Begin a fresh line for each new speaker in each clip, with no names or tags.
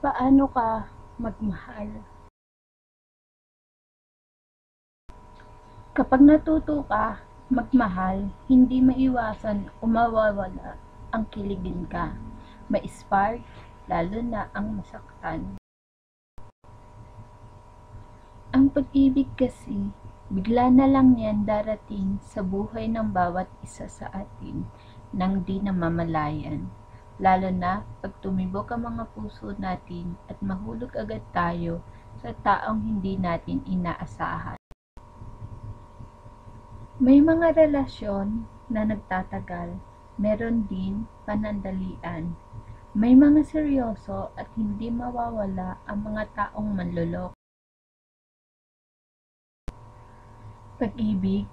Paano ka magmahal? Kapag natuto ka magmahal, hindi maiwasan o mawawala ang kiligin ka. May spark, lalo na ang masaktan. Ang pag-ibig kasi, bigla na lang yan darating sa buhay ng bawat isa sa atin nang di namamalayan. Lalo na pag tumibok ang mga puso natin at mahulog agad tayo sa taong hindi natin inaasahan. May mga relasyon na nagtatagal, meron din panandalian. May mga seryoso at hindi mawawala ang mga taong manlolok. Pag-ibig,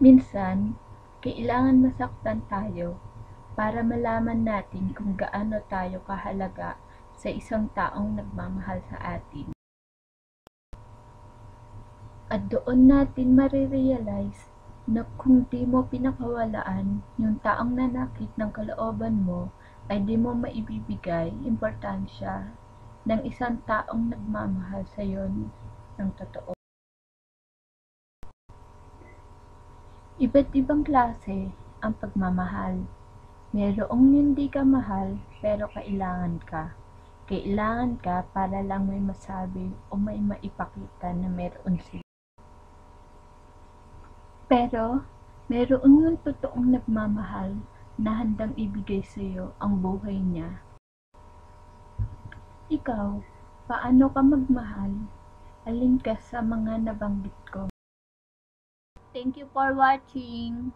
minsan, kailangan masaktan tayo para malaman natin kung gaano tayo kahalaga sa isang taong nagmamahal sa atin. At doon natin marirealize na kung di mo pinakawalaan yung taong nanakit ng kalooban mo, ay di mo maibibigay importansya ng isang taong nagmamahal sa iyo ng totoo. Iba't ibang klase ang pagmamahal. Merong hindi ka mahal pero kailangan ka. Kailangan ka para lang may masabi o may maipakita na meron sila. Pero, meron yung totoong nagmamahal na handang ibigay sa iyo ang buhay niya. Ikaw, paano ka magmahal? Alin ka sa mga nabanggit ko? Thank you for watching.